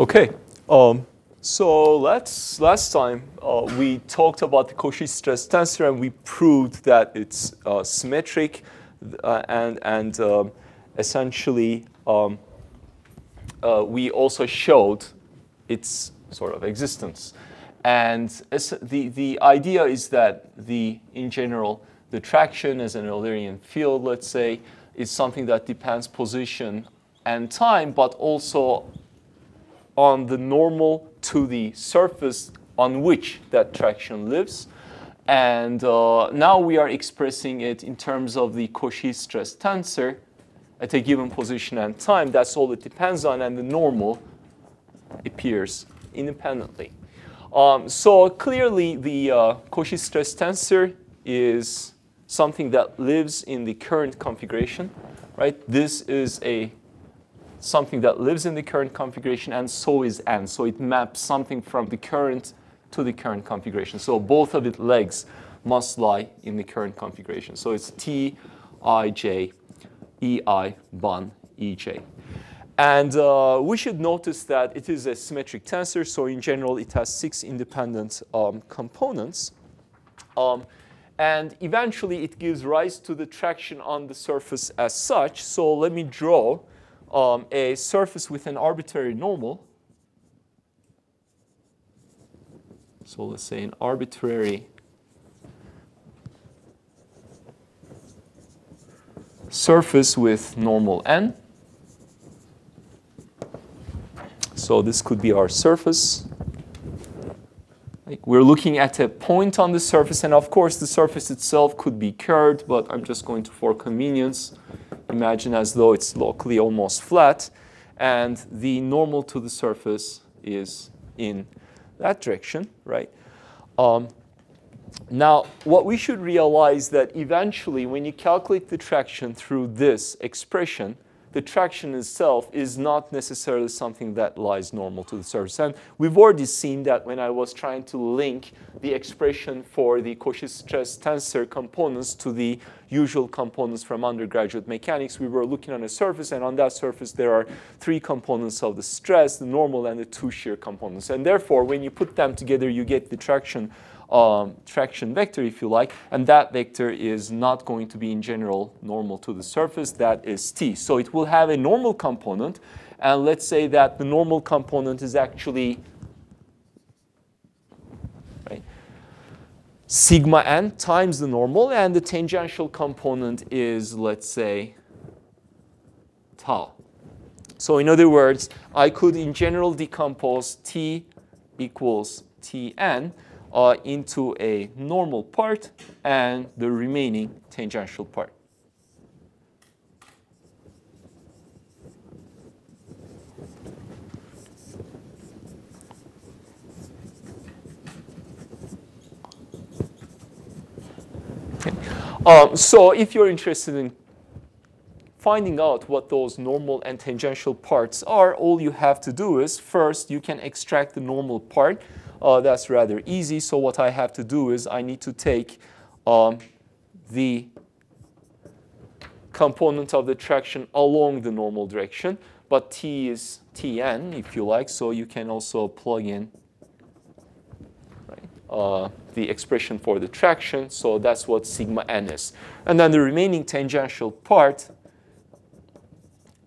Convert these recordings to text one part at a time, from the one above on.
Okay. Um, so let's, last time uh, we talked about the Cauchy stress tensor and we proved that it's uh, symmetric uh, and, and um, essentially um, uh, we also showed its sort of existence. And the, the idea is that the, in general, the traction as an Eulerian field, let's say, is something that depends position and time, but also on the normal to the surface on which that traction lives. And uh, now we are expressing it in terms of the Cauchy stress tensor at a given position and time. That's all it depends on, and the normal appears independently. Um, so clearly, the uh, Cauchy stress tensor is something that lives in the current configuration, right? This is a something that lives in the current configuration, and so is n. So it maps something from the current to the current configuration. So both of its legs must lie in the current configuration. So it's T, I, J, E, I, bun, E, J. And uh, we should notice that it is a symmetric tensor. So in general, it has six independent um, components. Um, and eventually, it gives rise to the traction on the surface as such. So let me draw um, a surface with an arbitrary normal. So let's say an arbitrary surface with normal n. So this could be our surface. Like we're looking at a point on the surface, and of course the surface itself could be curved, but I'm just going to, for convenience, imagine as though it's locally almost flat, and the normal to the surface is in that direction, right? Um, now, what we should realize that eventually when you calculate the traction through this expression, the traction itself is not necessarily something that lies normal to the surface. And we've already seen that when I was trying to link the expression for the Cauchy stress tensor components to the usual components from undergraduate mechanics, we were looking on a surface, and on that surface there are three components of the stress, the normal and the two shear components. And therefore, when you put them together, you get the traction um, traction vector, if you like, and that vector is not going to be in general normal to the surface, that is t. So it will have a normal component, and let's say that the normal component is actually sigma n times the normal, and the tangential component is, let's say, tau. So in other words, I could in general decompose t equals tn, uh, into a normal part and the remaining tangential part. Um, so if you're interested in finding out what those normal and tangential parts are, all you have to do is first you can extract the normal part uh, that's rather easy. So what I have to do is I need to take um, the component of the traction along the normal direction. But t is tn, if you like, so you can also plug in uh, the expression for the traction. So that's what sigma n is. And then the remaining tangential part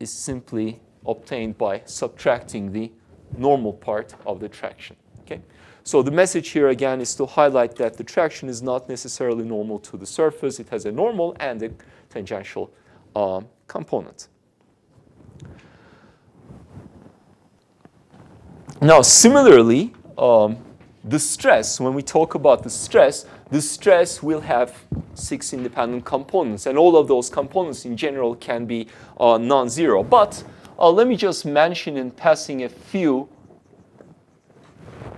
is simply obtained by subtracting the normal part of the traction. Okay? So the message here again is to highlight that the traction is not necessarily normal to the surface. It has a normal and a tangential um, component. Now, similarly, um, the stress, when we talk about the stress, the stress will have six independent components. And all of those components in general can be uh, non-zero. But uh, let me just mention in passing a few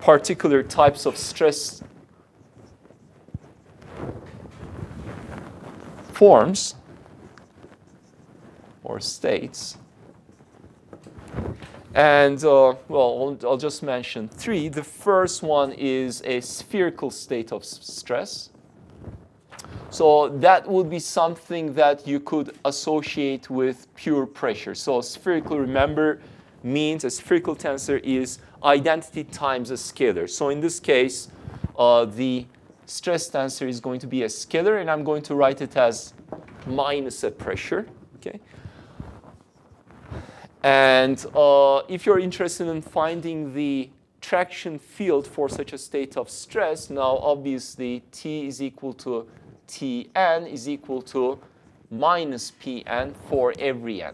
particular types of stress forms or states. And uh, well, I'll, I'll, just mention three. The first one is a spherical state of stress. So that would be something that you could associate with pure pressure. So spherical, remember, means a spherical tensor is identity times a scalar. So in this case, uh, the stress tensor is going to be a scalar, and I'm going to write it as minus a pressure. Okay. And uh, if you're interested in finding the traction field for such a state of stress, now obviously T is equal to Tn is equal to minus Pn for every n.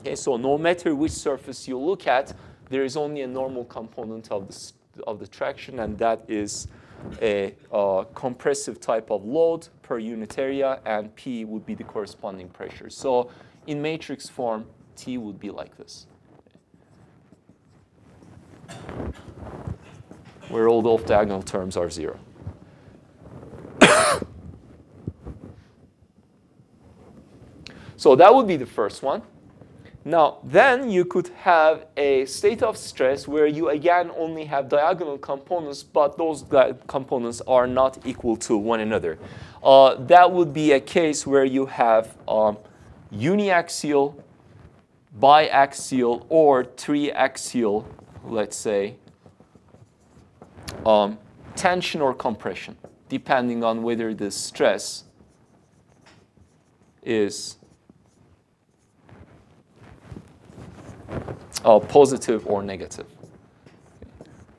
Okay, so no matter which surface you look at, there is only a normal component of the, of the traction, and that is a uh, compressive type of load per unit area, and P would be the corresponding pressure. So in matrix form, T would be like this. Where all the off-diagonal terms are zero. so that would be the first one. Now, then you could have a state of stress where you again only have diagonal components, but those components are not equal to one another. Uh, that would be a case where you have um, uniaxial, biaxial, or triaxial, let's say, um, tension or compression, depending on whether the stress is uh, positive or negative.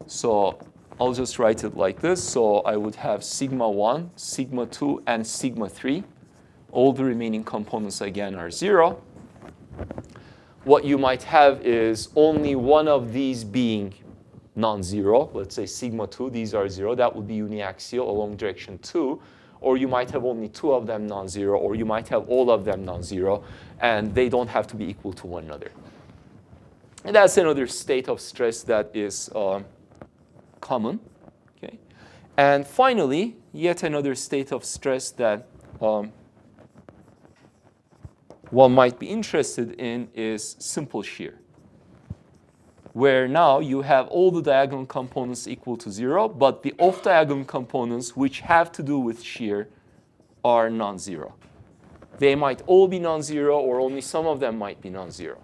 So I'll just write it like this. So I would have sigma 1, sigma 2, and sigma 3. All the remaining components, again, are 0. What you might have is only one of these being non-zero. Let's say sigma 2, these are 0. That would be uniaxial along direction 2. Or you might have only two of them non-zero, or you might have all of them non-zero, and they don't have to be equal to one another. And that's another state of stress that is uh, common. Okay? And finally, yet another state of stress that um, one might be interested in is simple shear, where now you have all the diagonal components equal to zero, but the off-diagonal components which have to do with shear are non-zero. They might all be non-zero, or only some of them might be non-zero.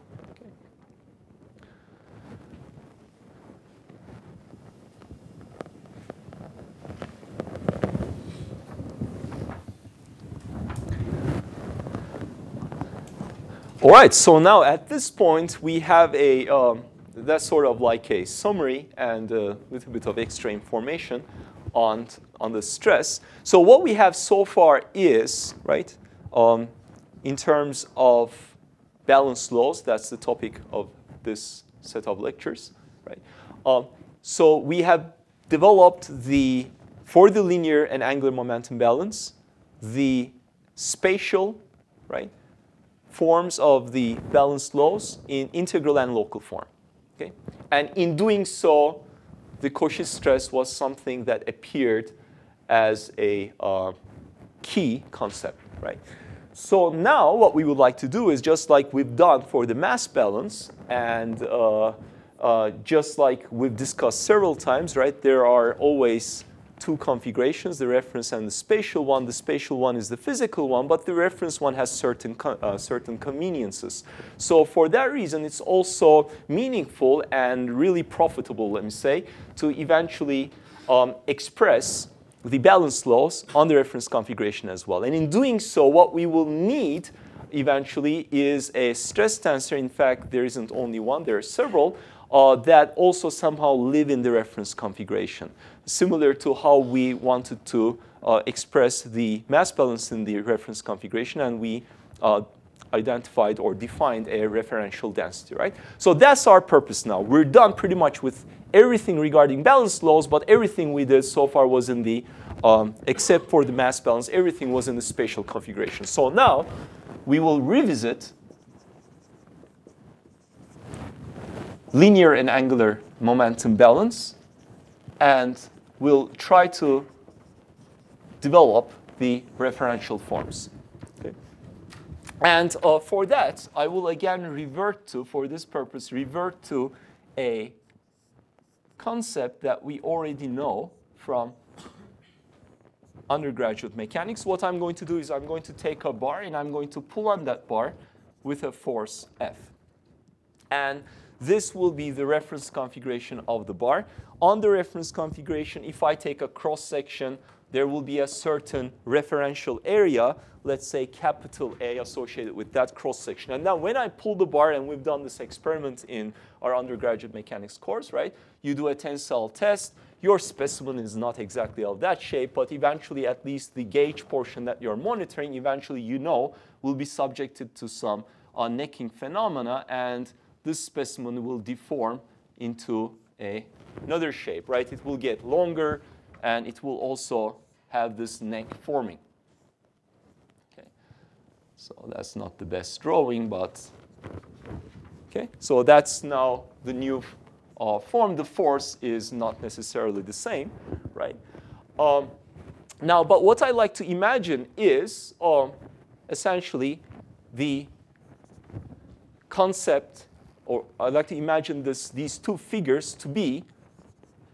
All right, so now at this point, we have a, um, that's sort of like a summary and a little bit of extra information on, on the stress. So what we have so far is, right, um, in terms of balance laws, that's the topic of this set of lectures, right? Um, so we have developed the, for the linear and angular momentum balance, the spatial, right, forms of the balanced laws in integral and local form. Okay? And in doing so, the Cauchy stress was something that appeared as a uh, key concept, right? So now what we would like to do is just like we've done for the mass balance and uh, uh, just like we've discussed several times, right, there are always two configurations, the reference and the spatial one. The spatial one is the physical one, but the reference one has certain, uh, certain conveniences. So for that reason, it's also meaningful and really profitable, let me say, to eventually um, express the balance laws on the reference configuration as well. And in doing so, what we will need eventually is a stress tensor. In fact, there isn't only one, there are several, uh, that also somehow live in the reference configuration, similar to how we wanted to uh, express the mass balance in the reference configuration, and we uh, identified or defined a referential density, right? So that's our purpose now. We're done pretty much with everything regarding balance laws, but everything we did so far was in the, um, except for the mass balance, everything was in the spatial configuration. So now we will revisit linear and angular momentum balance, and we'll try to develop the referential forms. Okay. And uh, for that, I will again revert to, for this purpose, revert to a concept that we already know from undergraduate mechanics. What I'm going to do is I'm going to take a bar and I'm going to pull on that bar with a force F. And this will be the reference configuration of the bar. On the reference configuration, if I take a cross section, there will be a certain referential area, let's say capital A associated with that cross section. And now when I pull the bar, and we've done this experiment in our undergraduate mechanics course, right? You do a tensile test. Your specimen is not exactly of that shape, but eventually at least the gauge portion that you're monitoring, eventually you know will be subjected to some uh, necking phenomena, and this specimen will deform into a, another shape, right? It will get longer, and it will also have this neck forming. Okay, so that's not the best drawing, but okay. So that's now the new uh, form. The force is not necessarily the same, right? Um, now, but what I like to imagine is uh, essentially the concept, or I'd like to imagine this, these two figures to be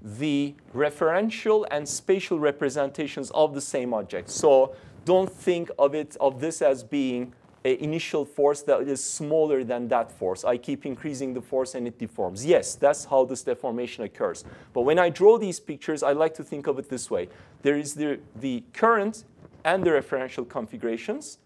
the referential and spatial representations of the same object. So don't think of it of this as being an initial force that is smaller than that force. I keep increasing the force and it deforms. Yes, that's how this deformation occurs. But when I draw these pictures, I like to think of it this way. There is the, the current and the referential configurations.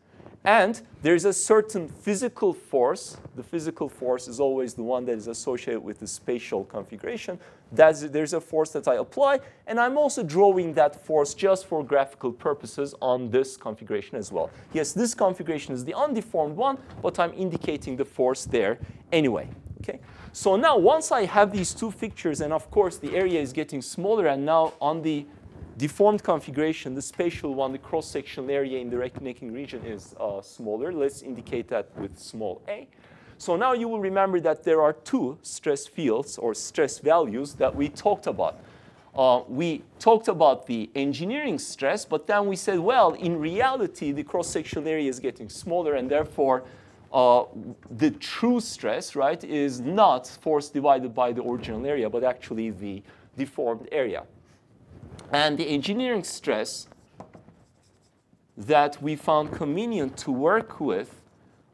And there's a certain physical force. The physical force is always the one that is associated with the spatial configuration. That's, there's a force that I apply, and I'm also drawing that force just for graphical purposes on this configuration as well. Yes, this configuration is the undeformed one, but I'm indicating the force there anyway. Okay? So now once I have these two fixtures, and of course the area is getting smaller, and now on the deformed configuration, the spatial one, the cross-sectional area in the necking region is uh, smaller. Let's indicate that with small a. So now you will remember that there are two stress fields or stress values that we talked about. Uh, we talked about the engineering stress, but then we said, well, in reality, the cross-sectional area is getting smaller, and therefore, uh, the true stress, right, is not force divided by the original area, but actually the deformed area. And the engineering stress that we found convenient to work with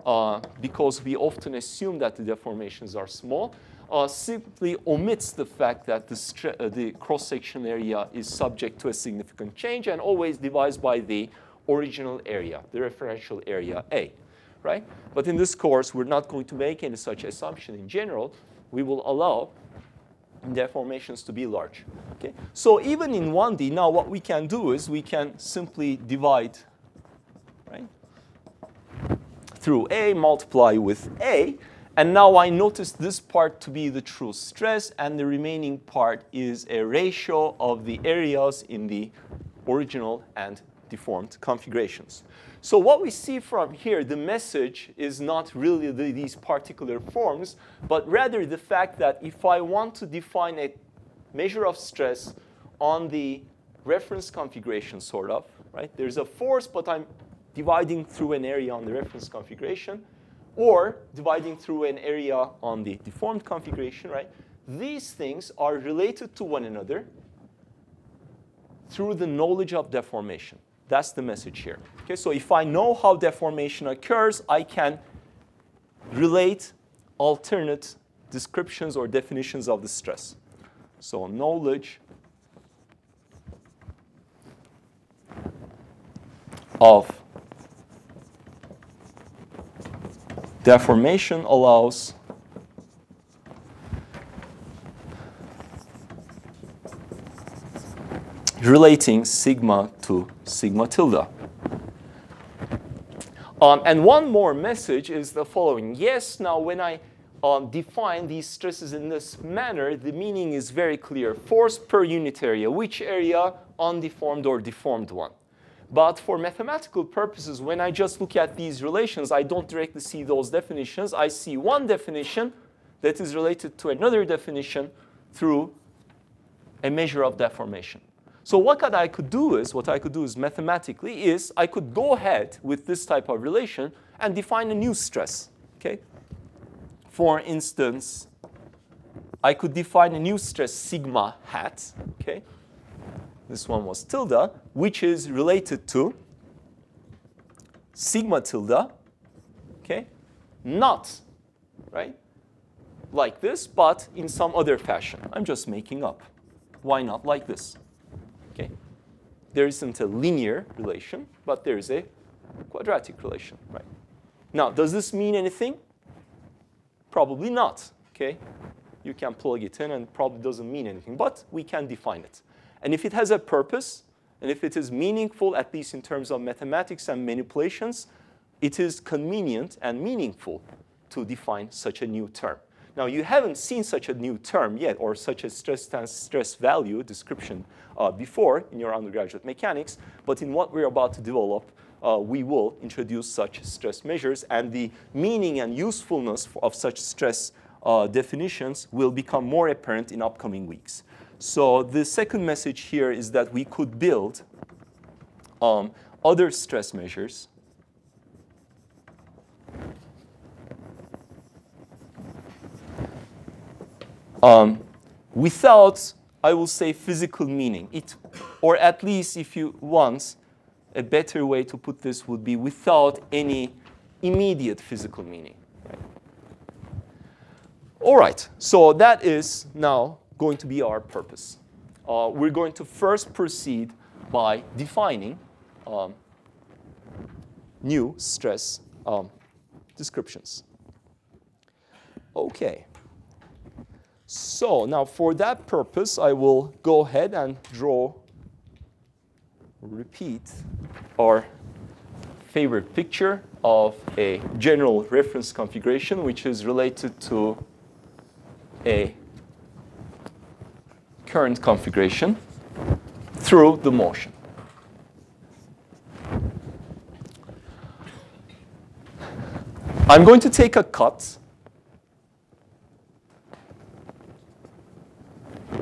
uh, because we often assume that the deformations are small, uh, simply omits the fact that the, uh, the cross-section area is subject to a significant change and always divides by the original area, the referential area A, right? But in this course, we're not going to make any such assumption in general. We will allow deformations to be large. Okay? So even in 1D, now what we can do is we can simply divide right, through A, multiply with A, and now I notice this part to be the true stress, and the remaining part is a ratio of the areas in the original and deformed configurations. So what we see from here, the message is not really the, these particular forms, but rather the fact that if I want to define a measure of stress on the reference configuration, sort of, right? There's a force, but I'm dividing through an area on the reference configuration, or dividing through an area on the deformed configuration, right? These things are related to one another through the knowledge of deformation. That's the message here. Okay, so if I know how deformation occurs, I can relate alternate descriptions or definitions of the stress. So knowledge of deformation allows relating sigma to sigma tilde. Um, and one more message is the following. Yes, now when I um, define these stresses in this manner, the meaning is very clear. Force per unit area. Which area? Undeformed or deformed one. But for mathematical purposes, when I just look at these relations, I don't directly see those definitions. I see one definition that is related to another definition through a measure of deformation. So what I could do is, what I could do is mathematically is I could go ahead with this type of relation and define a new stress, okay? For instance, I could define a new stress sigma hat, okay? This one was tilde, which is related to sigma tilde, okay? Not, right? like this, but in some other fashion. I'm just making up. Why not like this? Okay. There isn't a linear relation, but there is a quadratic relation, right? Now, does this mean anything? Probably not, okay? You can plug it in and probably doesn't mean anything, but we can define it. And if it has a purpose, and if it is meaningful, at least in terms of mathematics and manipulations, it is convenient and meaningful to define such a new term. Now, you haven't seen such a new term yet or such a stress, stress value description uh, before in your undergraduate mechanics, but in what we're about to develop, uh, we will introduce such stress measures, and the meaning and usefulness of such stress uh, definitions will become more apparent in upcoming weeks. So the second message here is that we could build um, other stress measures um, without, I will say, physical meaning. It, or at least, if you want, a better way to put this would be without any immediate physical meaning. All right, so that is now going to be our purpose. Uh, we're going to first proceed by defining um, new stress um, descriptions. Okay. So now for that purpose, I will go ahead and draw, repeat our favorite picture of a general reference configuration, which is related to a current configuration through the motion. I'm going to take a cut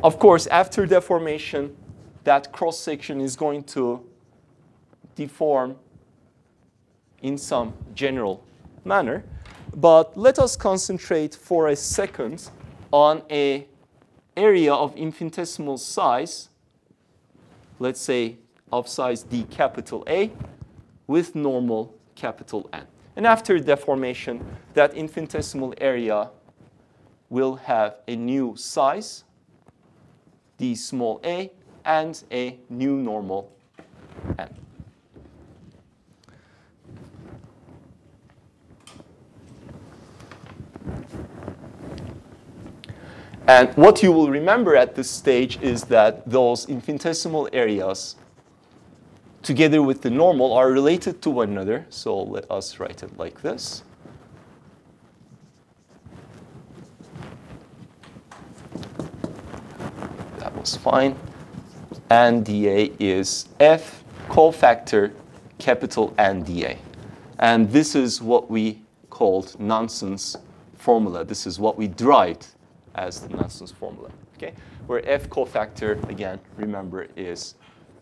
Of course, after deformation, that cross section is going to deform in some general manner. But let us concentrate for a second on a area of infinitesimal size, let's say of size d capital A, with normal capital N. And after deformation, that infinitesimal area will have a new size d small a and a new normal n. And what you will remember at this stage is that those infinitesimal areas together with the normal are related to one another. So let us write it like this. Was fine. And dA is F cofactor capital N dA. And this is what we called Nanson's formula. This is what we derived as the Nanson's formula. Okay? Where F cofactor, again, remember, is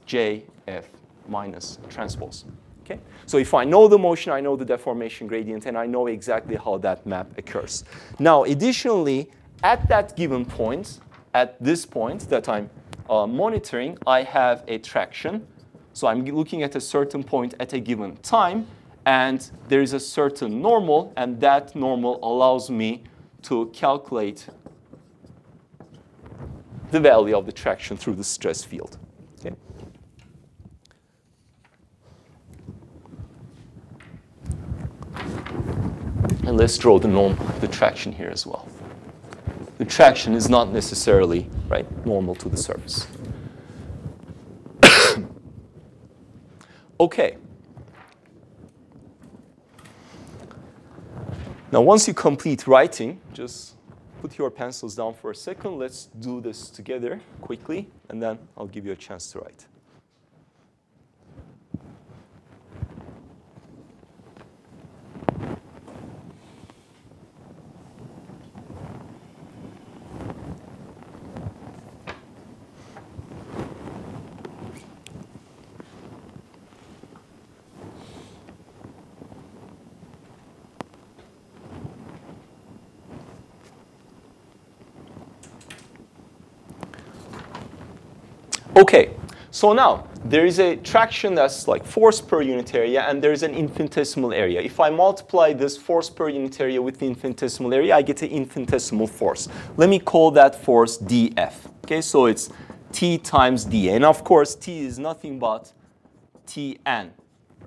JF minus transpose. Okay? So if I know the motion, I know the deformation gradient, and I know exactly how that map occurs. Now, additionally, at that given point, at this point that I'm uh, monitoring, I have a traction. So I'm looking at a certain point at a given time, and there is a certain normal, and that normal allows me to calculate the value of the traction through the stress field. Okay. And let's draw the norm, of the traction here as well the traction is not necessarily right normal to the surface. okay. Now, once you complete writing, just put your pencils down for a second. Let's do this together quickly, and then I'll give you a chance to write. Okay, so now there is a traction that's like force per unit area, and there's an infinitesimal area. If I multiply this force per unit area with the infinitesimal area, I get an infinitesimal force. Let me call that force dF. Okay, so it's T times dA. And of course, T is nothing but Tn,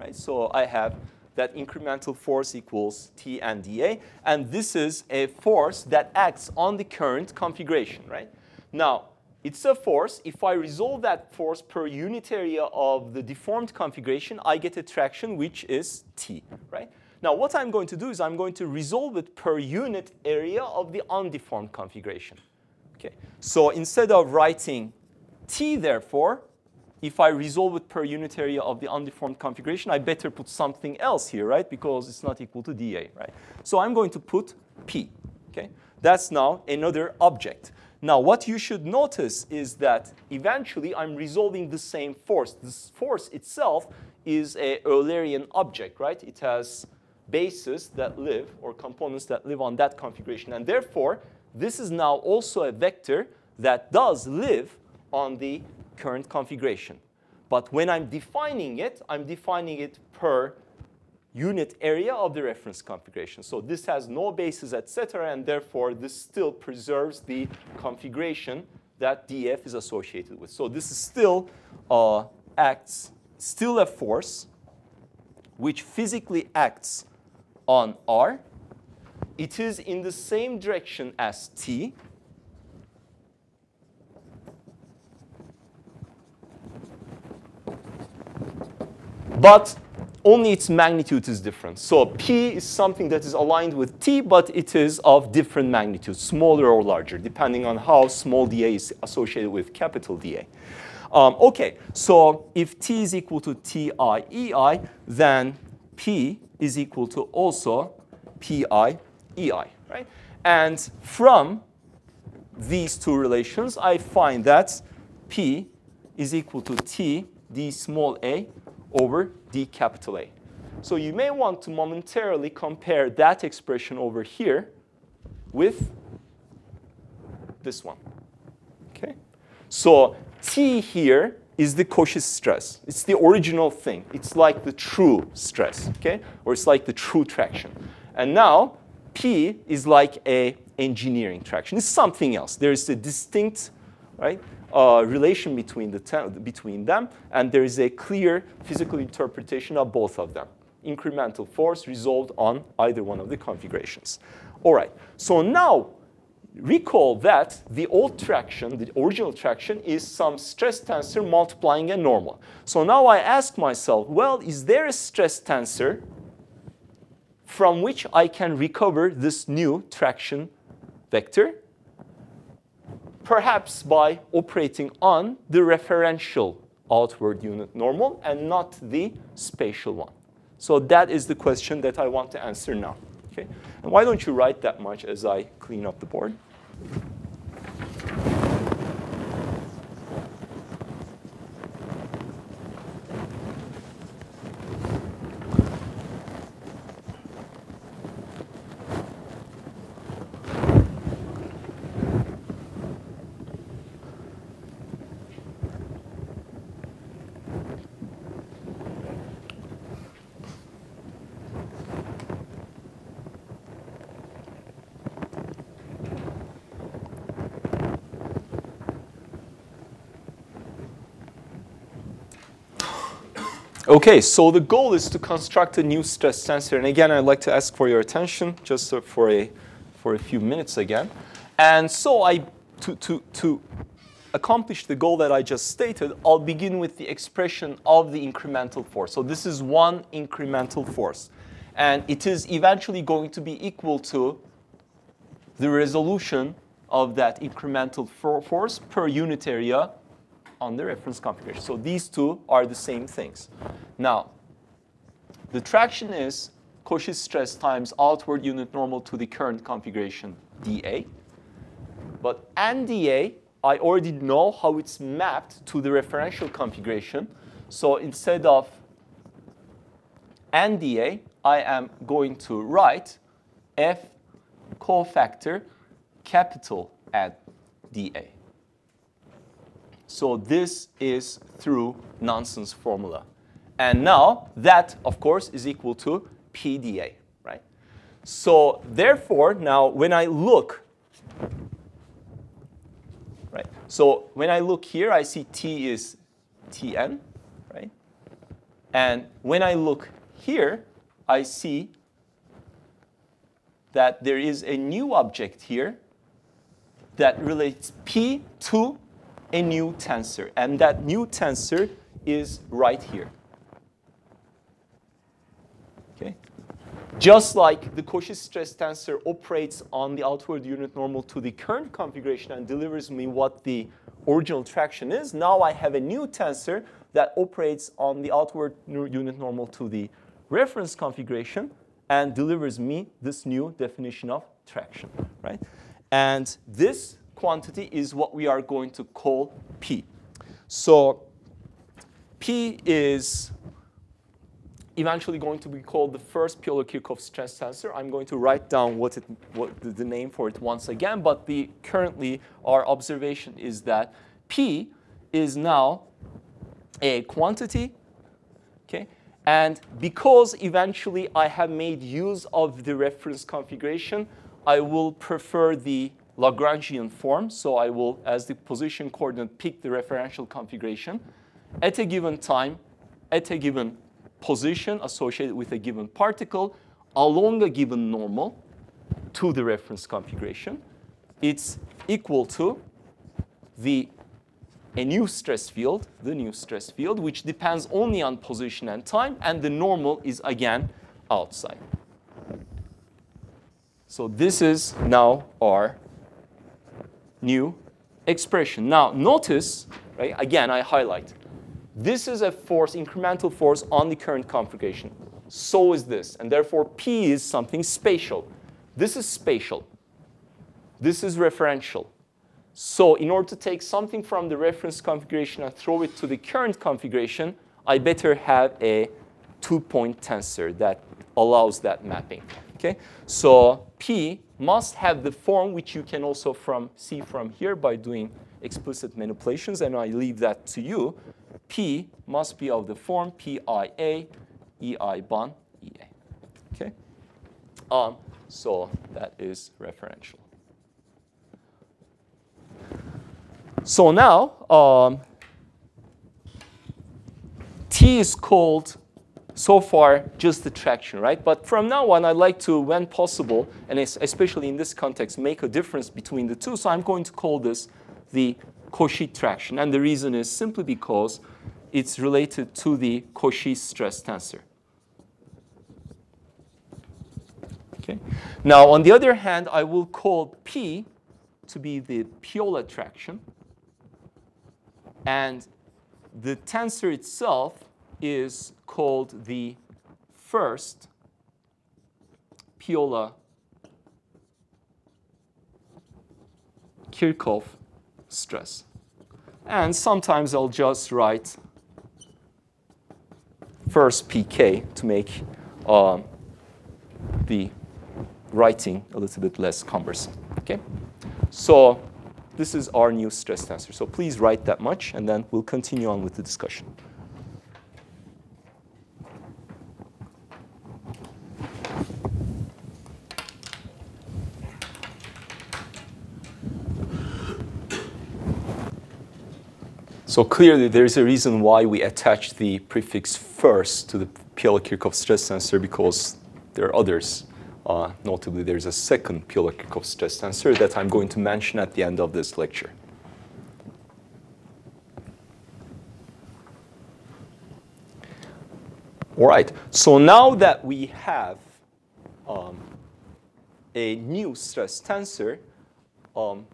right? So I have that incremental force equals T and dA. And this is a force that acts on the current configuration, right? Now, it's a force. If I resolve that force per unit area of the deformed configuration, I get a traction which is T, right? Now, what I'm going to do is I'm going to resolve it per unit area of the undeformed configuration. Okay. So instead of writing T, therefore, if I resolve it per unit area of the undeformed configuration, I better put something else here, right? Because it's not equal to dA, right? So I'm going to put P, okay? That's now another object. Now, what you should notice is that eventually I'm resolving the same force. This force itself is a Eulerian object, right? It has bases that live, or components that live on that configuration. And therefore, this is now also a vector that does live on the current configuration. But when I'm defining it, I'm defining it per unit area of the reference configuration. So this has no bases, etc., and therefore this still preserves the configuration that dF is associated with. So this is still uh, acts, still a force which physically acts on R. It is in the same direction as T. But only its magnitude is different. So P is something that is aligned with T, but it is of different magnitude, smaller or larger, depending on how small dA is associated with capital DA. Um, OK, so if T is equal to TI EI, then P is equal to also PI EI, right? And from these two relations, I find that P is equal to T d small a over d capital A. So you may want to momentarily compare that expression over here with this one. Okay? So T here is the Cauchy stress. It's the original thing. It's like the true stress, okay? Or it's like the true traction. And now P is like a engineering traction. It's something else. There is a distinct, right, uh, relation between, the between them, and there is a clear physical interpretation of both of them. Incremental force resolved on either one of the configurations. All right, so now recall that the old traction, the original traction, is some stress tensor multiplying a normal. So now I ask myself, well, is there a stress tensor from which I can recover this new traction vector? Perhaps by operating on the referential outward unit normal and not the spatial one. So that is the question that I want to answer now. Okay? And why don't you write that much as I clean up the board? Okay, so the goal is to construct a new stress tensor. And again, I'd like to ask for your attention just uh, for a, for a few minutes again. And so I, to, to, to accomplish the goal that I just stated, I'll begin with the expression of the incremental force. So this is one incremental force. And it is eventually going to be equal to the resolution of that incremental force per unit area on the reference configuration. So these two are the same things. Now, the traction is Cauchy stress times outward unit normal to the current configuration dA. But NDA, I already know how it's mapped to the referential configuration. So instead of NDA, I am going to write F cofactor capital N dA. So this is through Nanson's formula. And now that, of course, is equal to PDA, right? So therefore, now when I look, right? So when I look here, I see T is Tn, right? And when I look here, I see that there is a new object here that relates P to a new tensor. And that new tensor is right here. Okay? Just like the Cauchy stress tensor operates on the outward unit normal to the current configuration and delivers me what the original traction is, now I have a new tensor that operates on the outward unit normal to the reference configuration and delivers me this new definition of traction, right? And this quantity is what we are going to call P. So P is eventually going to be called the first Piola-Kirchhoff stress tensor. I'm going to write down what, it, what the, the name for it once again, but the, currently our observation is that P is now a quantity, okay? And because eventually I have made use of the reference configuration, I will prefer the Lagrangian form. So I will, as the position coordinate, pick the referential configuration at a given time, at a given position associated with a given particle along a given normal to the reference configuration. It's equal to the a new stress field, the new stress field, which depends only on position and time, and the normal is again outside. So this is now our new expression. Now notice, right, again I highlight, this is a force, incremental force on the current configuration. So is this, and therefore P is something spatial. This is spatial. This is referential. So in order to take something from the reference configuration and throw it to the current configuration, I better have a two-point tensor that allows that mapping. Okay? So P must have the form which you can also from see from here by doing explicit manipulations, and I leave that to you. P must be of the form PIA, EI bon EA. Okay? Um, so that is referential. So now, um, T is called so far just the traction, right? But from now on, I'd like to, when possible, and especially in this context, make a difference between the two. So I'm going to call this the Cauchy traction. And the reason is simply because it's related to the Cauchy stress tensor. Okay. Now, on the other hand, I will call P to be the Piola traction. And the tensor itself is called the first Piola Kirchhoff stress. And sometimes I'll just write first pk to make uh, the writing a little bit less cumbersome. Okay, so this is our new stress tensor. So please write that much, and then we'll continue on with the discussion. So clearly, there's a reason why we attach the prefix first to the Piola-Kirchhoff stress tensor because there are others uh, notably, there's a second Piola-Kirchhoff stress tensor that I'm going to mention at the end of this lecture. All right, so now that we have um, a new stress tensor, um,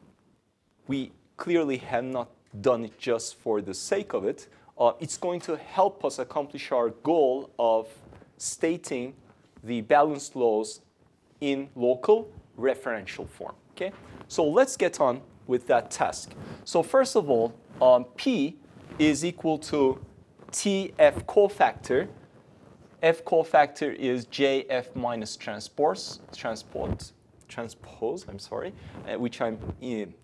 we clearly have not done it just for the sake of it. Uh, it's going to help us accomplish our goal of stating the balanced laws in local referential form. Okay? So let's get on with that task. So first of all, um, P is equal to TF cofactor. F cofactor is JF minus transpose, transport. Transpose, I'm sorry, uh, which I'm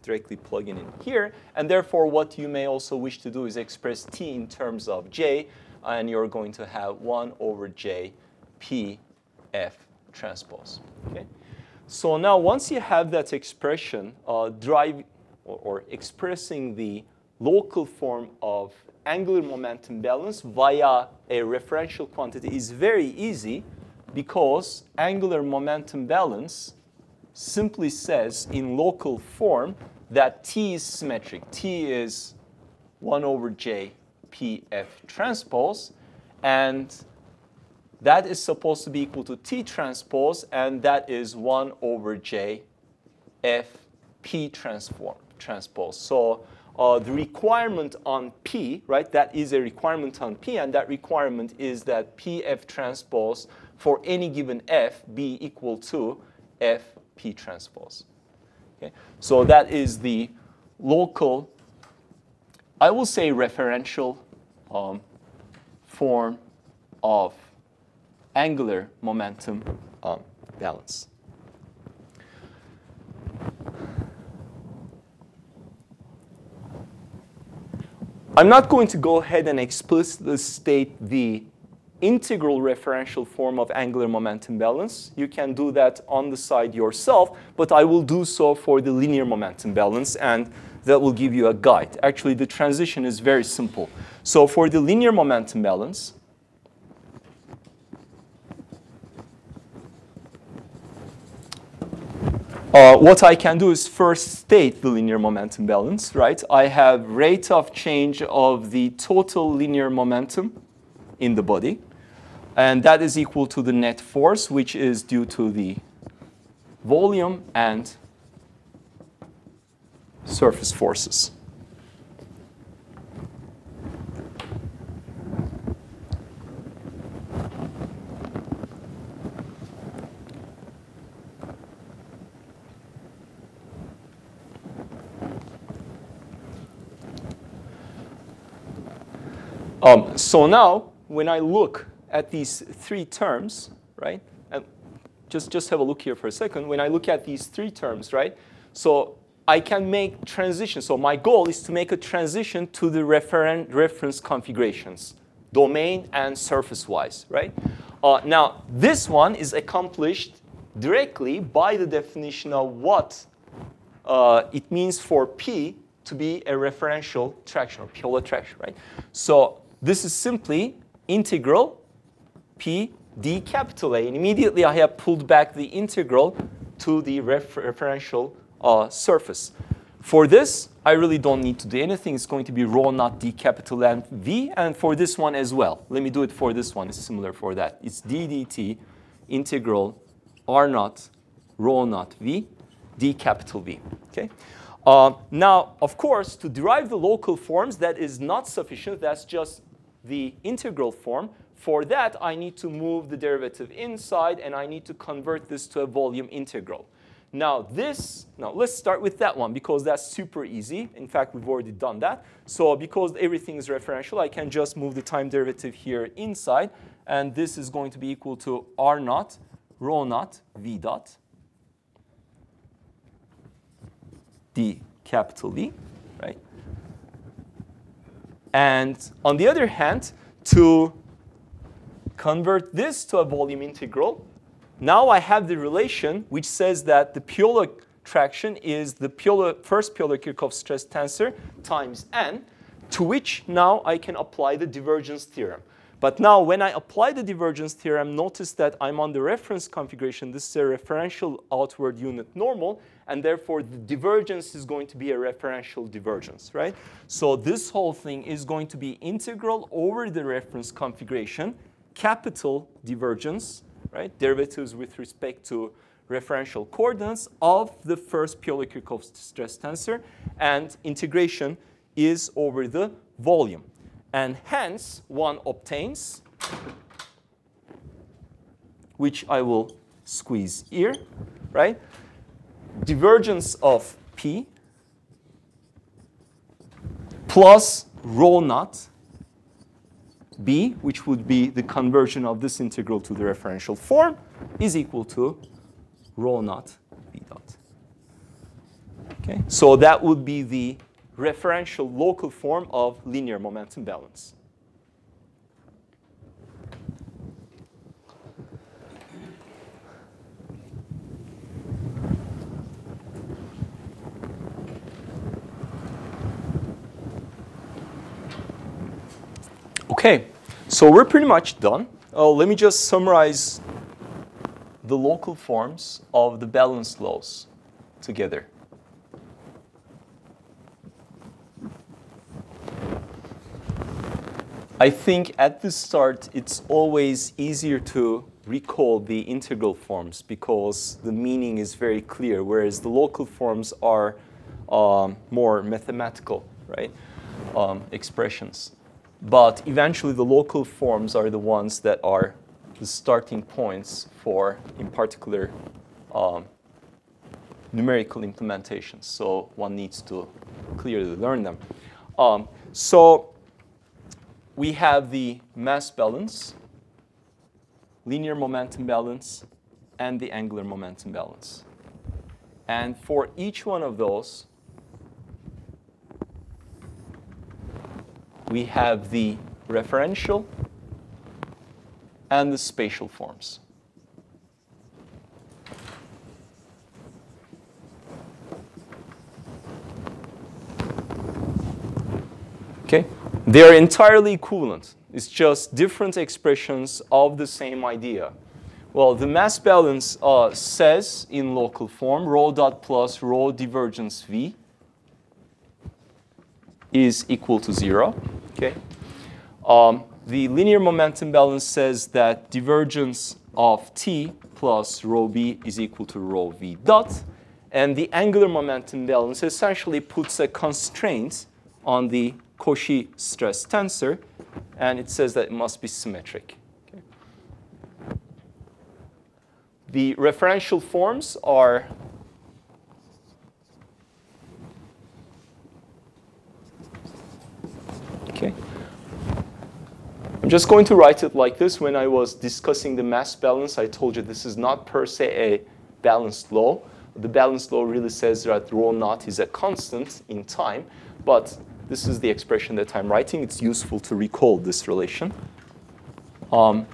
directly plugging in here. And therefore, what you may also wish to do is express T in terms of J, and you're going to have 1 over J P F transpose. Okay? So now once you have that expression, uh, drive or, or expressing the local form of angular momentum balance via a referential quantity is very easy because angular momentum balance simply says in local form that T is symmetric. T is 1 over J PF transpose, and that is supposed to be equal to T transpose, and that is 1 over J F P transform, transpose. So uh, the requirement on P, right, that is a requirement on P, and that requirement is that PF transpose for any given F be equal to FP transpose. Okay? So that is the local, I will say referential um, form of angular momentum um, balance. I'm not going to go ahead and explicitly state the integral referential form of angular momentum balance. You can do that on the side yourself, but I will do so for the linear momentum balance, and that will give you a guide. Actually, the transition is very simple. So for the linear momentum balance, Uh, what I can do is first state the linear momentum balance, right? I have rate of change of the total linear momentum in the body. And that is equal to the net force, which is due to the volume and surface forces. Um, so now, when I look at these three terms, right, and just, just have a look here for a second. When I look at these three terms, right, so I can make transitions. So my goal is to make a transition to the referen reference configurations, domain and surface-wise, right? Uh, now, this one is accomplished directly by the definition of what uh, it means for P to be a referential traction or Piola traction, right? So this is simply integral P d capital A. And immediately I have pulled back the integral to the refer referential uh, surface. For this, I really don't need to do anything. It's going to be rho naught d capital N V. And for this one as well. Let me do it for this one. It's similar for that. It's d dt integral r naught rho naught V d capital V. Okay. Uh, now, of course, to derive the local forms, that is not sufficient. That's just the integral form. For that, I need to move the derivative inside, and I need to convert this to a volume integral. Now this, now let's start with that one because that's super easy. In fact, we've already done that. So because everything is referential, I can just move the time derivative here inside. And this is going to be equal to R naught, rho naught, V dot, D capital V, right? And on the other hand, to convert this to a volume integral, now I have the relation which says that the Piola traction is the Piola, first Piola-Kirchhoff stress tensor times n, to which now I can apply the divergence theorem. But now when I apply the divergence theorem, notice that I'm on the reference configuration. This is a referential outward unit normal, and therefore the divergence is going to be a referential divergence, right? So this whole thing is going to be integral over the reference configuration, capital divergence, right? Derivatives with respect to referential coordinates of the first Piola-Kirchhoff stress tensor, and integration is over the volume. And hence, one obtains, which I will squeeze here, right? Divergence of P plus rho naught B, which would be the conversion of this integral to the referential form, is equal to rho naught b dot. Okay, so that would be the referential local form of linear momentum balance. Okay, so we're pretty much done. Uh, let me just summarize the local forms of the balance laws together. I think at the start, it's always easier to recall the integral forms because the meaning is very clear, whereas the local forms are um, more mathematical, right, um, expressions. But eventually, the local forms are the ones that are the starting points for, in particular, um, numerical implementations. So one needs to clearly learn them. Um, so we have the mass balance, linear momentum balance, and the angular momentum balance. And for each one of those, we have the referential and the spatial forms. Okay? They are entirely equivalent. It's just different expressions of the same idea. Well, the mass balance uh, says in local form rho dot plus rho divergence v is equal to zero. Okay. Um, the linear momentum balance says that divergence of t plus rho b is equal to rho v dot. And the angular momentum balance essentially puts a constraint on the Cauchy stress tensor, and it says that it must be symmetric. Okay. The referential forms are I'm just going to write it like this. When I was discussing the mass balance, I told you this is not per se a balanced law. The balanced law really says that rho naught is a constant in time, but this is the expression that I'm writing. It's useful to recall this relation. Um,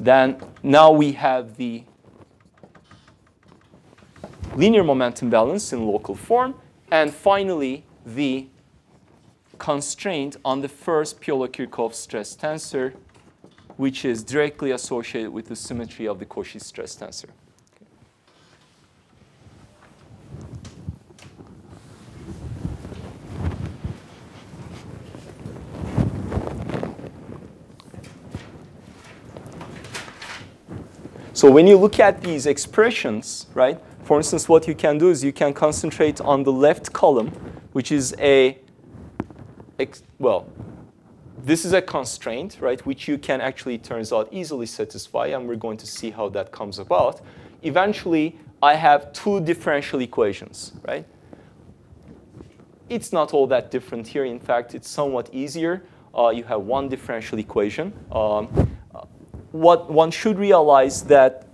then now we have the linear momentum balance in local form. And finally, the constraint on the first Piola-Kirchhoff stress tensor, which is directly associated with the symmetry of the Cauchy stress tensor. So when you look at these expressions, right, for instance, what you can do is you can concentrate on the left column, which is a, well, this is a constraint, right, which you can actually, turns out, easily satisfy, and we're going to see how that comes about. Eventually, I have two differential equations, right? It's not all that different here. In fact, it's somewhat easier. Uh, you have one differential equation. Um, what one should realize that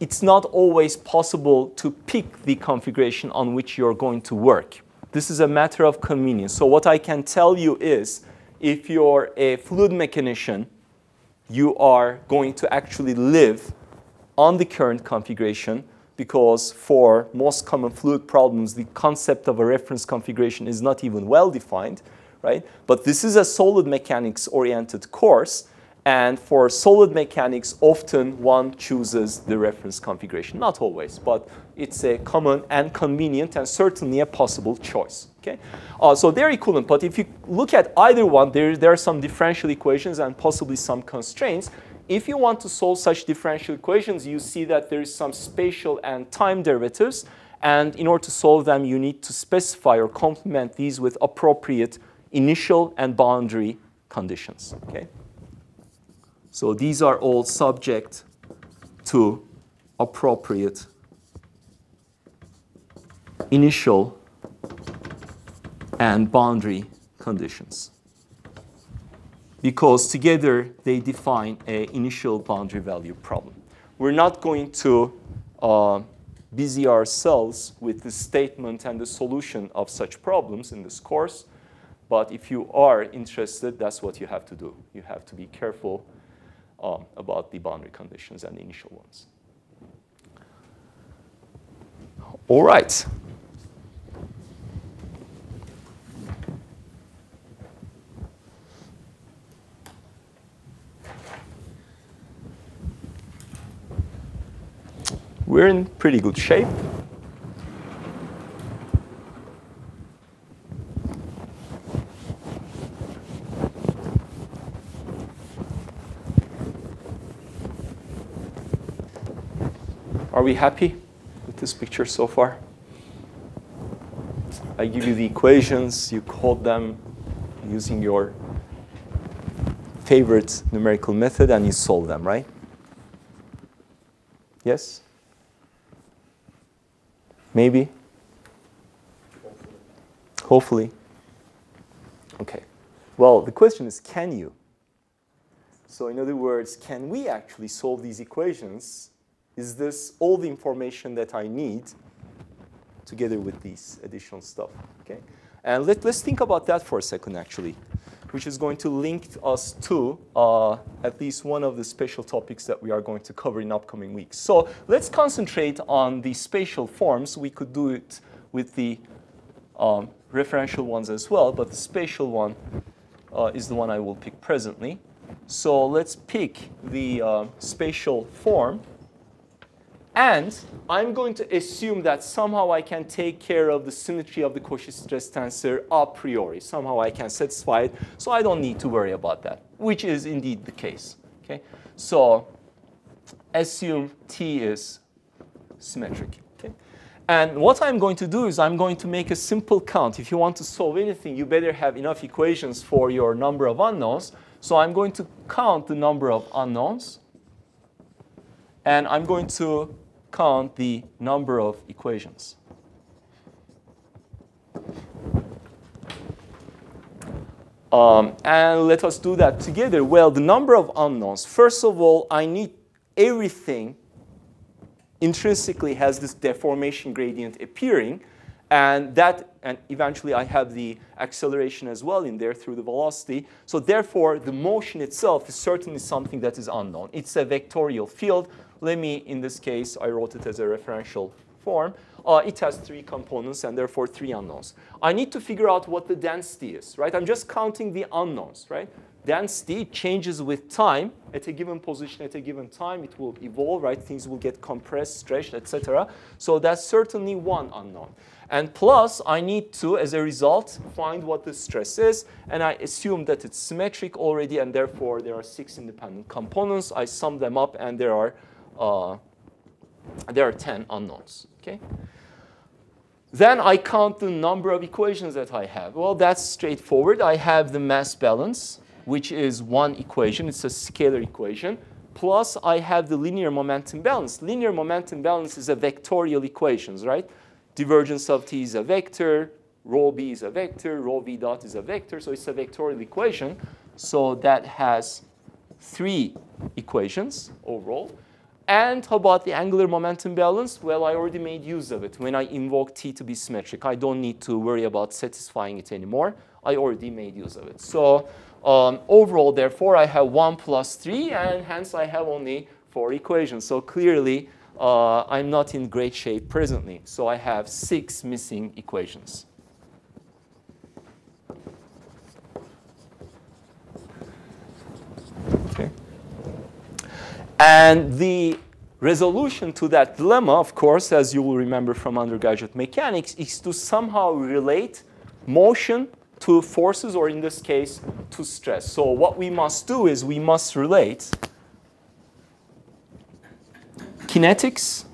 it's not always possible to pick the configuration on which you're going to work. This is a matter of convenience. So what I can tell you is if you're a fluid mechanician, you are going to actually live on the current configuration because for most common fluid problems, the concept of a reference configuration is not even well defined, right? But this is a solid mechanics oriented course. And for solid mechanics, often one chooses the reference configuration. Not always, but it's a common and convenient and certainly a possible choice. Okay? Uh, so they're equivalent, but if you look at either one, there, there are some differential equations and possibly some constraints. If you want to solve such differential equations, you see that there is some spatial and time derivatives. And in order to solve them, you need to specify or complement these with appropriate initial and boundary conditions. Okay? So these are all subject to appropriate initial and boundary conditions. Because together they define an initial boundary value problem. We're not going to uh, busy ourselves with the statement and the solution of such problems in this course. But if you are interested, that's what you have to do. You have to be careful um, about the boundary conditions and the initial ones. All right. We're in pretty good shape. We happy with this picture so far? I give you the equations, you code them using your favorite numerical method, and you solve them, right? Yes? Maybe? Hopefully. Okay. Well, the question is, can you? So in other words, can we actually solve these equations? Is this all the information that I need together with these additional stuff? Okay. And let, let's think about that for a second, actually, which is going to link us to uh, at least one of the spatial topics that we are going to cover in upcoming weeks. So let's concentrate on the spatial forms. We could do it with the um, referential ones as well, but the spatial one uh, is the one I will pick presently. So let's pick the uh, spatial form and I'm going to assume that somehow I can take care of the symmetry of the Cauchy stress tensor a priori. Somehow I can satisfy it, so I don't need to worry about that, which is indeed the case. Okay? So assume T is symmetric. And what I'm going to do is I'm going to make a simple count. If you want to solve anything, you better have enough equations for your number of unknowns. So I'm going to count the number of unknowns. And I'm going to count the number of equations. Um, and let us do that together. Well, the number of unknowns. First of all, I need everything intrinsically has this deformation gradient appearing. And that, and eventually I have the acceleration as well in there through the velocity. So therefore, the motion itself is certainly something that is unknown. It's a vectorial field. Let me, in this case, I wrote it as a referential form. Uh, it has three components and therefore three unknowns. I need to figure out what the density is, right? I'm just counting the unknowns, right? Density changes with time. At a given position, at a given time, it will evolve, right? Things will get compressed, stretched, etc. So that's certainly one unknown. And plus, I need to, as a result, find what the stress is. And I assume that it's symmetric already, and therefore there are six independent components. I sum them up, and there are uh, there are 10 unknowns. Okay? Then I count the number of equations that I have. Well, that's straightforward. I have the mass balance, which is one equation. It's a scalar equation. Plus, I have the linear momentum balance. Linear momentum balance is a vectorial equation, right? Divergence of t is a vector. Rho b is a vector. Rho v dot is a vector. So it's a vectorial equation. So that has three equations overall. And how about the angular momentum balance? Well, I already made use of it. When I invoke T to be symmetric, I don't need to worry about satisfying it anymore. I already made use of it. So um, overall, therefore, I have 1 plus 3, and hence I have only 4 equations. So clearly, uh, I'm not in great shape presently. So I have 6 missing equations. And the resolution to that dilemma, of course, as you will remember from undergraduate mechanics, is to somehow relate motion to forces, or in this case, to stress. So what we must do is we must relate kinetics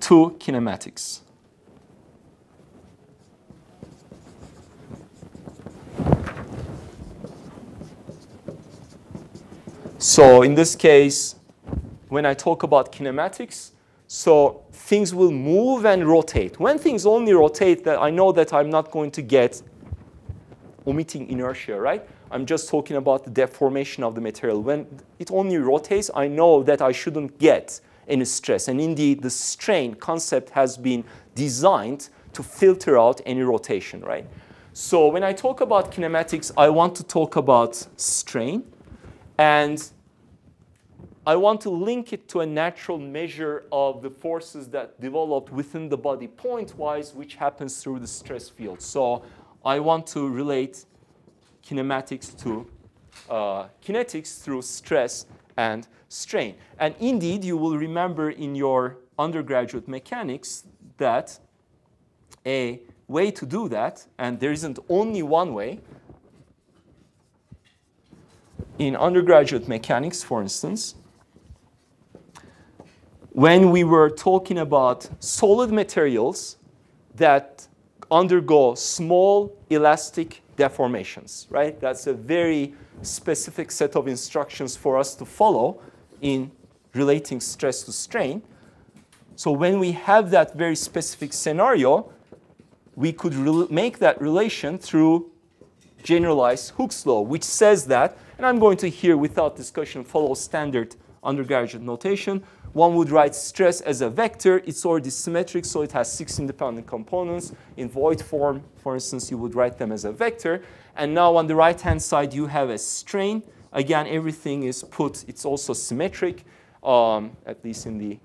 to kinematics. So in this case, when I talk about kinematics, so things will move and rotate. When things only rotate, that I know that I'm not going to get omitting inertia, right? I'm just talking about the deformation of the material. When it only rotates, I know that I shouldn't get any stress. And indeed, the strain concept has been designed to filter out any rotation, right? So when I talk about kinematics, I want to talk about strain. And I want to link it to a natural measure of the forces that developed within the body point-wise, which happens through the stress field. So I want to relate kinematics to uh, kinetics through stress and strain. And indeed, you will remember in your undergraduate mechanics that a way to do that, and there isn't only one way, in undergraduate mechanics, for instance, when we were talking about solid materials that undergo small elastic deformations, right? That's a very specific set of instructions for us to follow in relating stress to strain. So when we have that very specific scenario, we could make that relation through generalized Hooke's law, which says that, and I'm going to here without discussion follow standard undergraduate notation, one would write stress as a vector. It's already symmetric, so it has six independent components. In Voigt form, for instance, you would write them as a vector. And now on the right-hand side, you have a strain. Again, everything is put, it's also symmetric, um, at least in, the,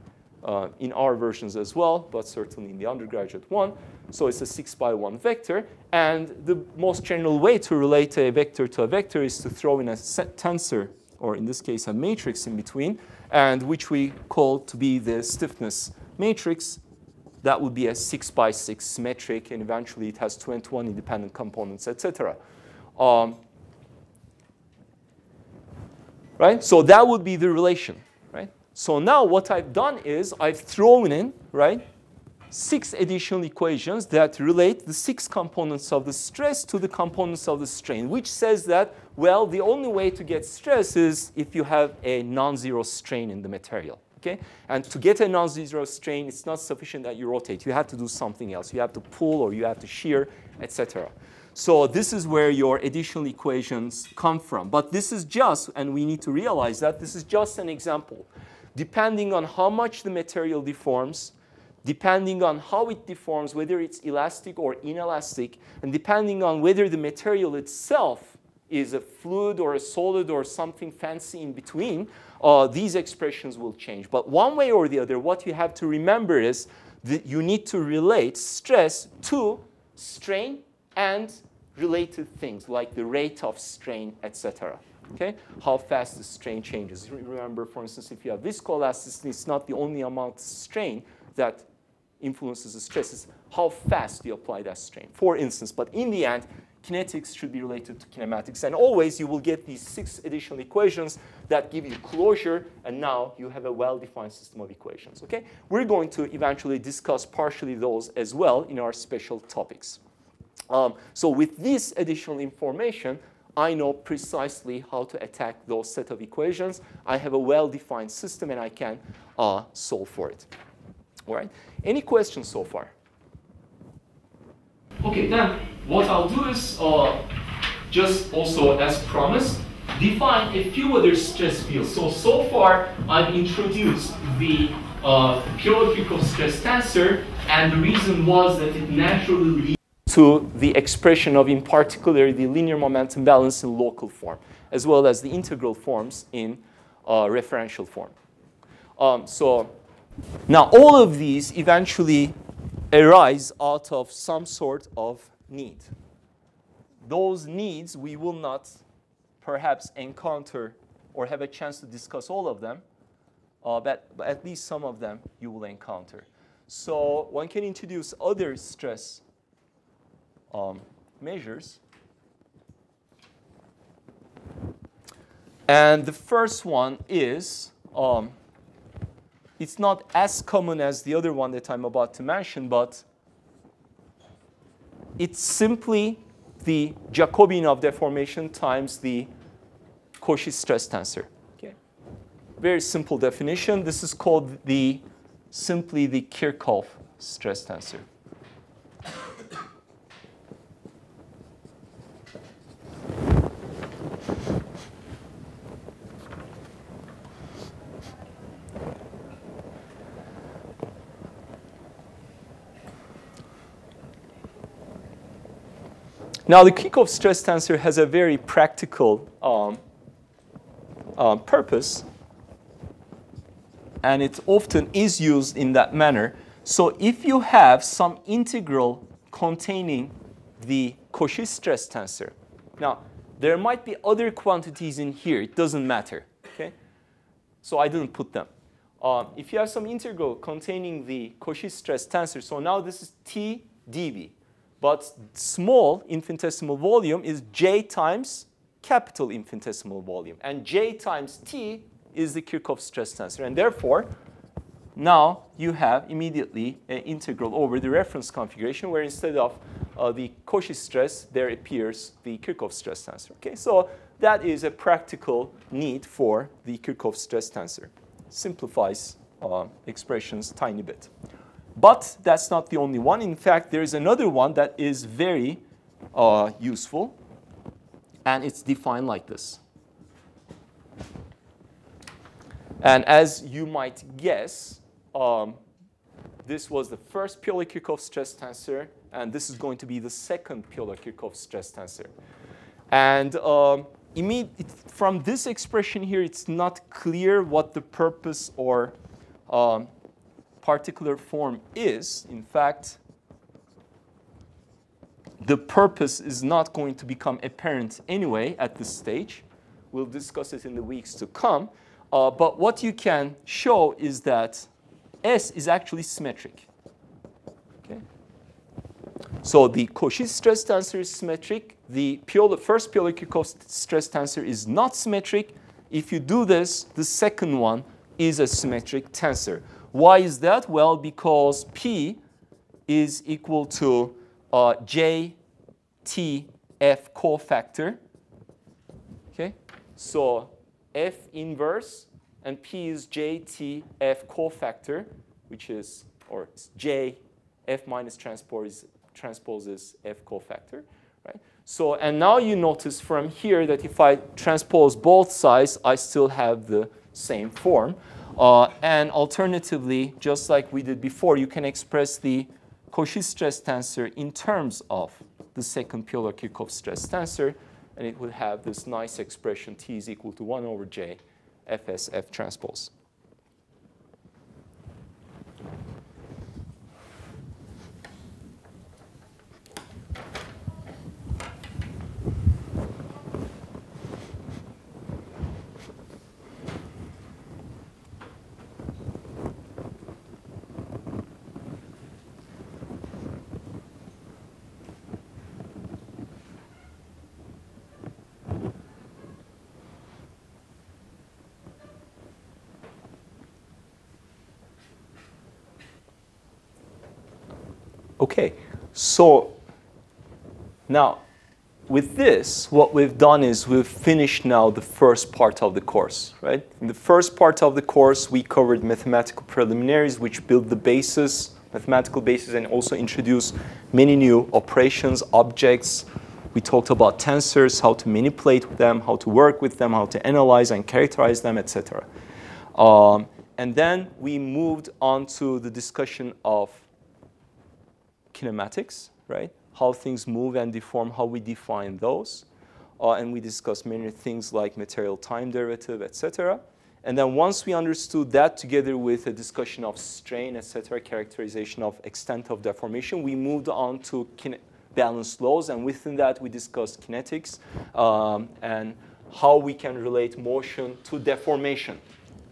uh, in our versions as well, but certainly in the undergraduate one. So it's a six by one vector. And the most general way to relate a vector to a vector is to throw in a tensor, or in this case, a matrix in between and which we call to be the stiffness matrix. That would be a 6 by 6 metric, and eventually it has 21 independent components, etc. Um, right? So that would be the relation? So now what I've done is I've thrown in, right, six additional equations that relate the six components of the stress to the components of the strain, which says that, well, the only way to get stress is if you have a non-zero strain in the material. Okay? And to get a non-zero strain, it's not sufficient that you rotate. You have to do something else. You have to pull or you have to shear, etc. So this is where your additional equations come from. But this is just, and we need to realize that this is just an example. Depending on how much the material deforms, depending on how it deforms, whether it's elastic or inelastic, and depending on whether the material itself is a fluid or a solid or something fancy in between, uh, these expressions will change. But one way or the other, what you have to remember is that you need to relate stress to strain and related things like the rate of strain, etc. Okay? How fast the strain changes. Remember, for instance, if you have viscoelasticity, it's not the only amount of strain that influences the stress is how fast you apply that strain, for instance. But in the end, kinetics should be related to kinematics. And always you will get these six additional equations that give you closure, and now you have a well-defined system of equations, okay? We're going to eventually discuss partially those as well in our special topics. Um, so with this additional information, I know precisely how to attack those set of equations. I have a well-defined system, and I can uh, solve for it. All right? Any questions so far? Okay, then what I'll do is uh, just also as promised, define a few other stress fields. So, so far I've introduced the uh, Piola-Kirchhoff stress tensor, and the reason was that it naturally leads to the expression of, in particular, the linear momentum balance in local form, as well as the integral forms in uh, referential form. Um, so now, all of these eventually arise out of some sort of need. Those needs we will not perhaps encounter or have a chance to discuss all of them, uh, but, but at least some of them you will encounter. So one can introduce other stress um, measures. And the first one is um, it's not as common as the other one that I'm about to mention, but it's simply the Jacobian of deformation times the Cauchy stress tensor. Okay. Very simple definition. This is called the simply the Kirchhoff stress tensor. Now, the Kirchhoff stress tensor has a very practical um, uh, purpose, and it often is used in that manner. So if you have some integral containing the Cauchy stress tensor, now there might be other quantities in here. It doesn't matter. Okay, so I didn't put them. Um, if you have some integral containing the Cauchy stress tensor, so now this is T dV. But small infinitesimal volume is j times capital infinitesimal volume. And j times t is the Kirchhoff stress tensor. And therefore, now you have immediately an integral over the reference configuration where instead of uh, the Cauchy stress, there appears the Kirchhoff stress tensor. Okay, so that is a practical need for the Kirchhoff stress tensor. Simplifies uh, expressions tiny bit. But that's not the only one. In fact, there is another one that is very uh, useful, and it's defined like this. And as you might guess, um, this was the first Piola-Kirchhoff stress tensor, and this is going to be the second Piola-Kirchhoff stress tensor. And um, from this expression here, it's not clear what the purpose or um, particular form is, in fact, the purpose is not going to become apparent anyway at this stage. We'll discuss it in the weeks to come. Uh, but what you can show is that S is actually symmetric. Okay? So the Cauchy stress tensor is symmetric. The Piola, first Piola-Kirchhoff stress tensor is not symmetric. If you do this, the second one is a symmetric tensor. Why is that? Well, because P is equal to uh, JTF cofactor. Okay, so F inverse and P is JTF cofactor, which is, or J F minus transpose, transposes F cofactor, right? So, and now you notice from here that if I transpose both sides, I still have the same form. Uh, and alternatively, just like we did before, you can express the Cauchy stress tensor in terms of the second Piola-Kirchhoff stress tensor, and it would have this nice expression T is equal to 1 over J Fs F transpose. Okay, so now with this, what we've done is we've finished now the first part of the course, right? In the first part of the course, we covered mathematical preliminaries, which build the basis, mathematical basis, and also introduce many new operations, objects. We talked about tensors, how to manipulate them, how to work with them, how to analyze and characterize them, etc. Um, and then we moved on to the discussion of kinematics, right? How things move and deform, how we define those. Uh, and we discussed many things like material time derivative, etc. And then once we understood that together with a discussion of strain, etc., characterization of extent of deformation, we moved on to balance laws. And within that, we discussed kinetics um, and how we can relate motion to deformation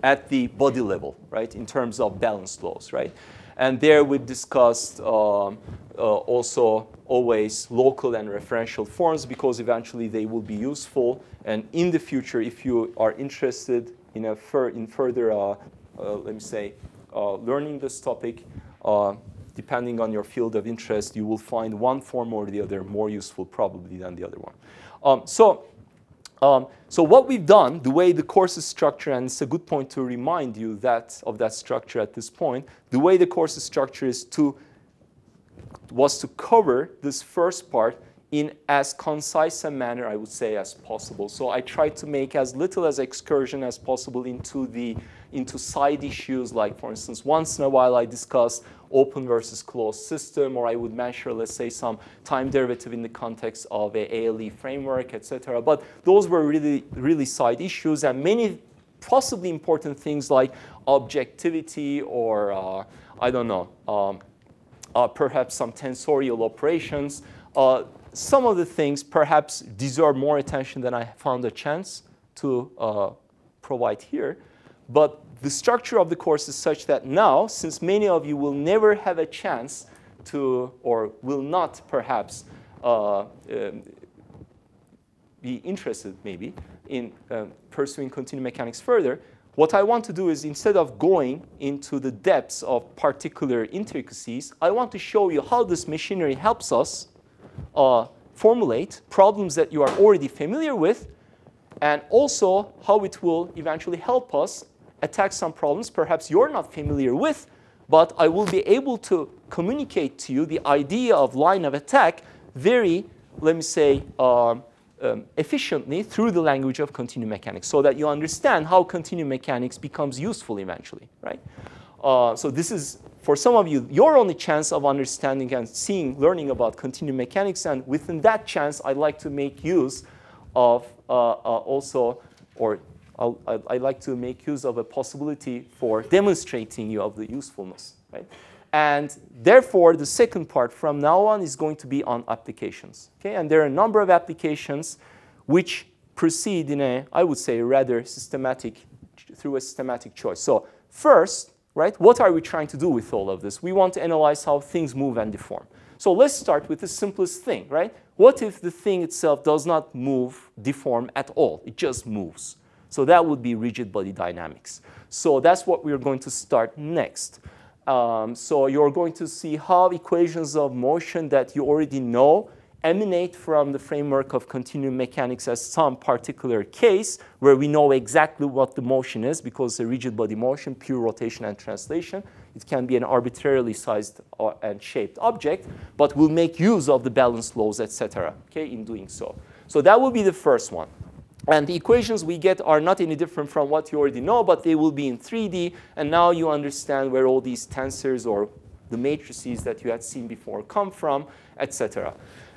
at the body level, right, in terms of balance laws, right? And there we discussed um, uh, also always local and referential forms because eventually they will be useful. And in the future, if you are interested in, a fur in further, uh, uh, let me say, uh, learning this topic, uh, depending on your field of interest, you will find one form or the other more useful probably than the other one. Um, so um, so what we've done, the way the course is structured, and it's a good point to remind you that of that structure at this point, the way the course is structured is to, was to cover this first part in as concise a manner, I would say, as possible. So I tried to make as little as excursion as possible into the into side issues, like for instance, once in a while I discuss open versus closed system, or I would measure, let's say, some time derivative in the context of a ALE framework, etc. But those were really, really side issues, and many possibly important things like objectivity or, uh, I don't know, um, uh, perhaps some tensorial operations. Uh, some of the things perhaps deserve more attention than I found a chance to uh, provide here. But the structure of the course is such that now, since many of you will never have a chance to, or will not perhaps uh, um, be interested maybe in um, pursuing continuum mechanics further, what I want to do is instead of going into the depths of particular intricacies, I want to show you how this machinery helps us uh, formulate problems that you are already familiar with, and also how it will eventually help us attack some problems perhaps you're not familiar with, but I will be able to communicate to you the idea of line of attack very, let me say, um, um, efficiently through the language of continuum mechanics so that you understand how continuum mechanics becomes useful eventually, right? Uh, so this is, for some of you, your only chance of understanding and seeing, learning about continuum mechanics. And within that chance, I'd like to make use of uh, uh, also, or i i like to make use of a possibility for demonstrating you of the usefulness, right? And therefore, the second part from now on is going to be on applications. Okay? And there are a number of applications which proceed in a, I would say, rather systematic, through a systematic choice. So first, right, what are we trying to do with all of this? We want to analyze how things move and deform. So let's start with the simplest thing, right? What if the thing itself does not move, deform at all? It just moves. So that would be rigid body dynamics. So that's what we're going to start next. Um, so you're going to see how equations of motion that you already know emanate from the framework of continuum mechanics as some particular case where we know exactly what the motion is because the rigid body motion, pure rotation and translation. It can be an arbitrarily sized uh, and shaped object, but we'll make use of the balance laws, etc. Okay, in doing so. So that will be the first one. And the equations we get are not any different from what you already know, but they will be in 3D. And now you understand where all these tensors or the matrices that you had seen before come from, etc.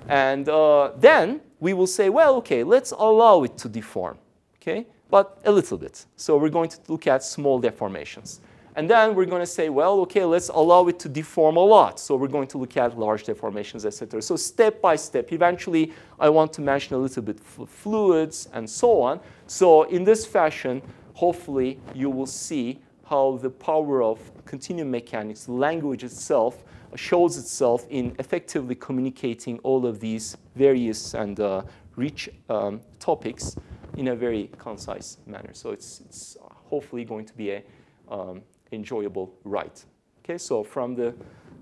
And uh, then we will say, well, OK, let's allow it to deform, OK, but a little bit. So we're going to look at small deformations. And then we're going to say, well, OK, let's allow it to deform a lot. So we're going to look at large deformations, etc. So step by step, eventually, I want to mention a little bit fluids and so on. So in this fashion, hopefully, you will see how the power of continuum mechanics, language itself, shows itself in effectively communicating all of these various and uh, rich um, topics in a very concise manner. So it's, it's hopefully going to be a um, enjoyable ride. Okay, so from the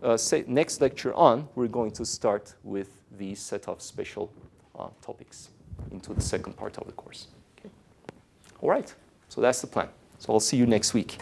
uh, next lecture on, we're going to start with the set of special uh, topics into the second part of the course. Okay. All right, so that's the plan. So I'll see you next week.